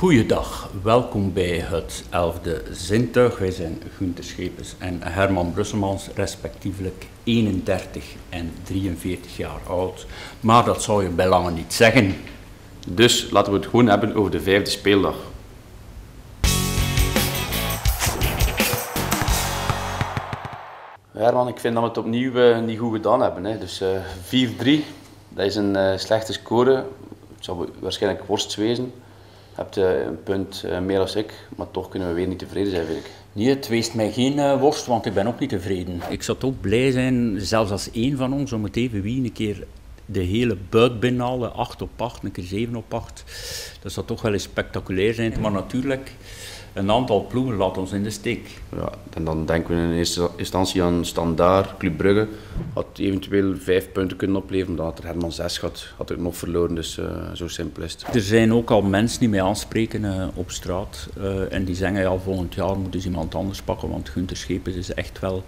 Goeiedag, welkom bij het 11e zintuig. Wij zijn Gunther Schepens en Herman Brusselmans, respectievelijk 31 en 43 jaar oud. Maar dat zou je bij lange niet zeggen. Dus laten we het gewoon hebben over de vijfde speeldag. Herman, ik vind dat we het opnieuw eh, niet goed gedaan hebben. Hè. Dus eh 4-3, dat is een eh, slechte score. Het zal waarschijnlijk worst wezen. Hebt eh, een punt eh, meer dan ik, maar toch kunnen we weer niet tevreden zijn, vind ik. Nee, het weest mij geen eh, worst, want ik ben ook niet tevreden. Ik zou ook blij zijn, zelfs als één van ons, om het even wie een keer de hele buit binnenhalen, 8 op 8, een keer 7 op 8. Dat zou toch wel eens spectaculair zijn. Maar natuurlijk, een aantal ploegen laat ons in de steek. Ja, en dan denken we in eerste instantie aan Standaard, Club Brugge. Had eventueel vijf punten kunnen opleveren, omdat er Herman zes had, had ik nog verloren. Dus eh, zo simpel is het. Er zijn ook al mensen die mij aanspreken eh, op straat. eh, en die zeggen, ja, volgend jaar moet dus iemand anders pakken, want Gunther Schepens is echt wel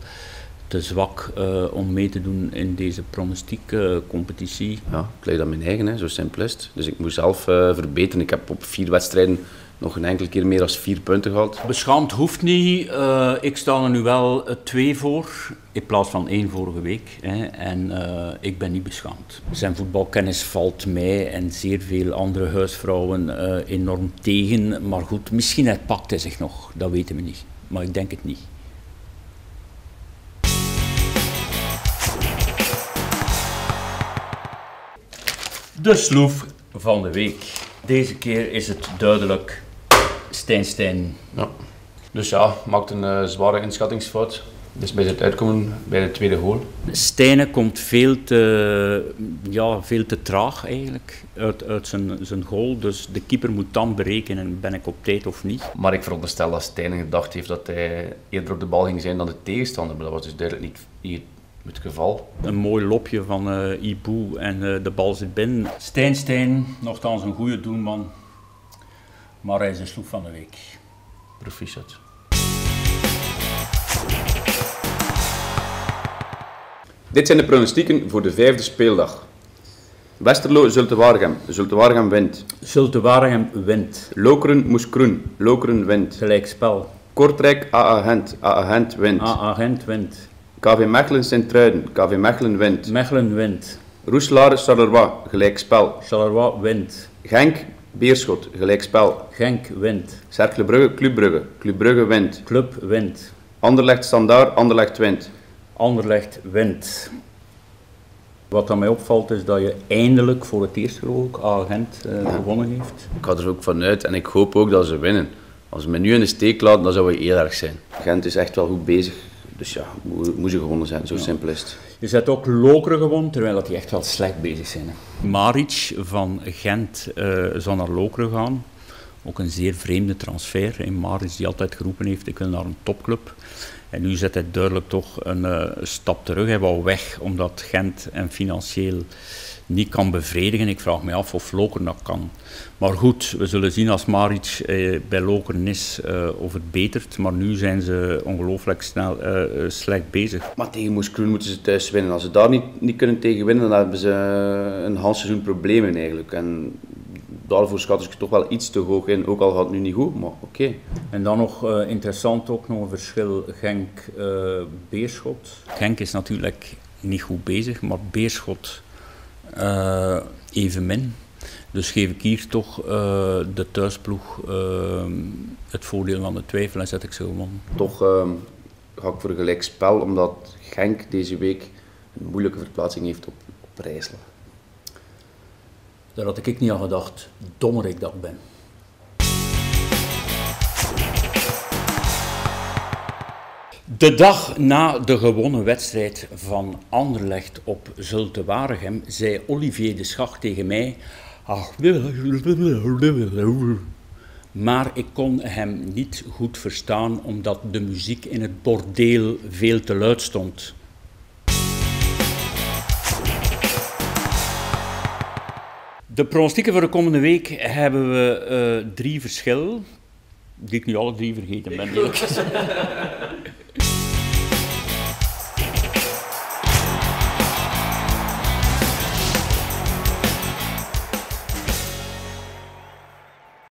te zwak eh, om mee te doen in deze pronostiek eh, competitie. Ja, ik leid aan mijn eigen, hè. zo simpel is het. Dus ik moet zelf eh, verbeteren. Ik heb op vier wedstrijden nog een enkele keer meer dan vier punten gehad. Beschaamd hoeft niet. Eh, ik sta er nu wel twee voor, in plaats van één vorige week. Hè. En eh, ik ben niet beschaamd. Zijn voetbalkennis valt mij en zeer veel andere huisvrouwen eh, enorm tegen. Maar goed, misschien herpakt hij zich nog, dat weten we niet. Maar ik denk het niet. De sloef van de week. Deze keer is het duidelijk Stijn Stijn. Ja. Dus ja, maakt een eh, zware inschattingsfout. Dus bij het uitkomen bij de tweede goal. Stijne komt veel te, ja, veel te traag eigenlijk uit, uit zijn, zijn goal. Dus de keeper moet dan berekenen, ben ik op tijd of niet. Maar ik veronderstel dat Stijn gedacht heeft dat hij eerder op de bal ging zijn dan de tegenstander. Maar dat was dus duidelijk niet hier het geval. Een mooi lopje van eh Ibu en eh, de bal zit binnen. Stijn Stijn, nogthans een goede doelman. Maar hij is de sloef van de week. Proficiat. Dit zijn de pronostieken voor de vijfde speeldag. Westerlo, Zulte Waregem. Zulte Waregem wint. Zulte Waregem wint. Lokeren, Moeskroen. Lokeren wint. Gelijkspel. Kortrijk, AA Gent. AA Gent wint. AA Gent wint. KV Mechelen, Sint-Truiden. KV Mechelen wint. Mechelen wint. Roeselare, Charleroi. Gelijkspel. Charleroi wint. Genk, Beerschot. Gelijkspel. Genk wint. Cercle Brugge, Club Brugge. Club Brugge wint. Club wint. Anderlecht, Standaard. Anderlecht wint. Anderlecht wint. Wat aan mij opvalt is dat je eindelijk voor het eerst geloof ik Agent eh, gewonnen heeft. Ik ga er ook vanuit en ik hoop ook dat ze winnen. Als ze me nu in de steek laten, dan zou het heel erg zijn. Gent is echt wel goed bezig. Dus ja, moet, moet ze gewonnen zijn. Zo simpel is het. Je zet ook Lokeren gewonnen, terwijl dat die echt wel slecht bezig zijn. Hè. Maric van Gent eh zal naar Lokeren gaan. Ook een zeer vreemde transfer. En Maric die altijd geroepen heeft, ik wil naar een topclub. En nu zet hij duidelijk toch een eh, stap terug. Hij wou weg, omdat Gent hem financieel niet kan bevredigen. Ik vraag me af of Lokeren dat kan. Maar goed, we zullen zien als Maric eh, bij Lokeren is eh, of het betert. Maar nu zijn ze ongelooflijk snel, slecht bezig. Maar tegen Moes Kroen moeten ze thuis winnen. Als ze daar niet, niet kunnen tegen winnen, dan hebben ze een half seizoen problemen eigenlijk. En daarvoor schat ik het toch wel iets te hoog in. Ook al gaat het nu niet goed, maar oké. En dan nog eh, interessant ook nog een verschil Genk-Beerschot. Genk is natuurlijk niet goed bezig, maar Beerschot eh evenmin. Dus geef ik hier toch eh, de thuisploeg eh, het voordeel van de twijfel en zet ik ze gewoon. Toch ehm, ga ik voor een gelijk spel, omdat Genk deze week een moeilijke verplaatsing heeft op, op Rijssel. Daar had ik niet aan gedacht. Dommer ik dat ben. De dag na de gewonnen wedstrijd van Anderlecht op Zulte Waregem zei Olivier de Schacht tegen mij. "Ach, Maar ik kon hem niet goed verstaan omdat de muziek in het bordeel veel te luid stond. De pronostieken voor de komende week hebben we eh, drie verschillen, die ik nu alle drie vergeten ben.